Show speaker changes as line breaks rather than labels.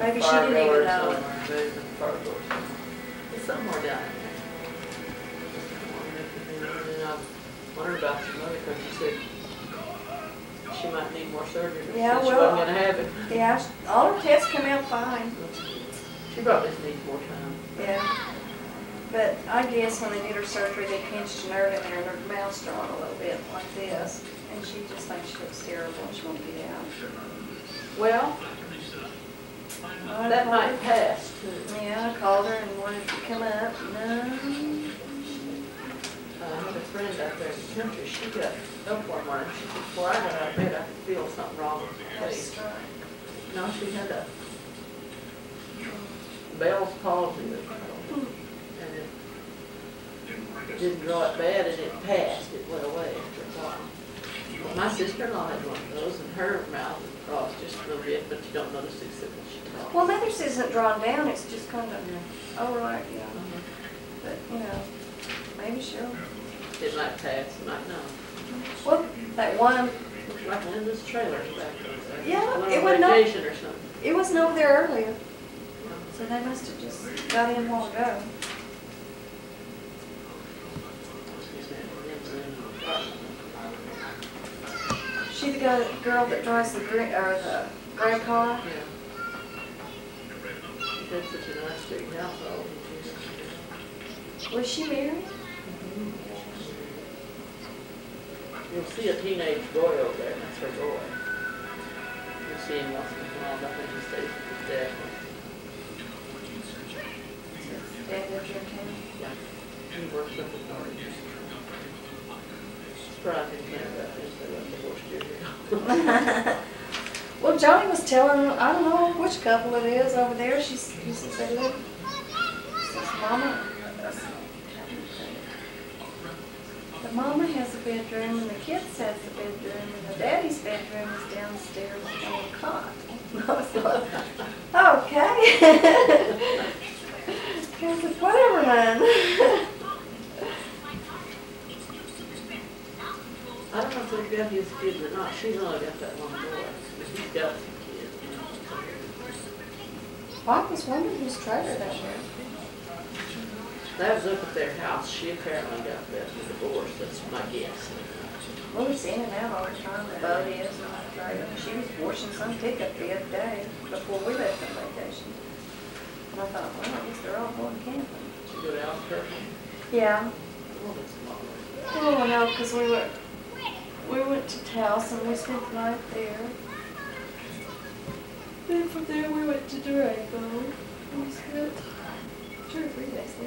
in
Maybe she didn't even know uh, it.
somewhere, maybe in the fire door somewhere. It's somewhere down in there. And I wondered about some other, because she said she might need more surgery,
Yeah,
she
well,
wasn't gonna have it.
Yeah, all her tests come out fine,
She probably just needs more time.
yeah. But I guess when they did her surgery, they pinched a nerve in there and her mouth's drawn a little bit like this. And she just thinks she looks terrible and she won't get out.
Well,
I
that
called
might
her.
pass too.
Yeah, I called her and wanted to come up, no.
Uh, I had a friend out there in the country, she got up one morning, she said, before I got out of bed, I could feel something wrong with her
That's
face.
right.
No, she had a Bell's palsy, they called it. and it didn't grow up bad, and it passed, it went away after a while. But My sister-in-law had one of those, and her mouth was crossed just a little bit, but you don't notice except when she talks.
Well, Mother's isn't drawn down, it's just kind of, oh, right, yeah. But, you know, maybe she'll,
It might pass, it might not.
well, that one,
like Linda's trailer's back there.
Yeah, it would not-
or something.
it wasn't over there earlier, so they must have just got in while ago. She the guy, girl that drives the green, or the
Yeah. She such a nice big household. and she's-
Was she married? Mm-hmm.
You'll see a teenage boy over there, and that's her boy. You'll see him once in a while, I think he stays with his dad.
Dad lives in town.
Yeah. He works up in. Surprised he came back and they left the horse here.
Well, Johnny was telling, I don't know which couple it is over there, she's, he says they live, says mama. The mama has a bedroom and the kids has a bedroom and the daddy's bedroom is downstairs on a cot. Okay. I said, whatever, hon.
I don't know if they've got his kids or not, she's only got that one boy, but he's got some kids.
I was wondering whose trailer that was.
That was up at their house, she apparently got that divorce, that's my guess.
Well, we're seeing it now all the time, the boat is on the trailer. She was washing some pickup the other day before we left on vacation. And I thought, well, I guess they're all going camping.
She go to Albuquerque.
Yeah.
Oh, that's a long way.
Oh, no, because we went, we went to Taos and we spent the night there. Then from there, we went to Durango. We spent two or three days there.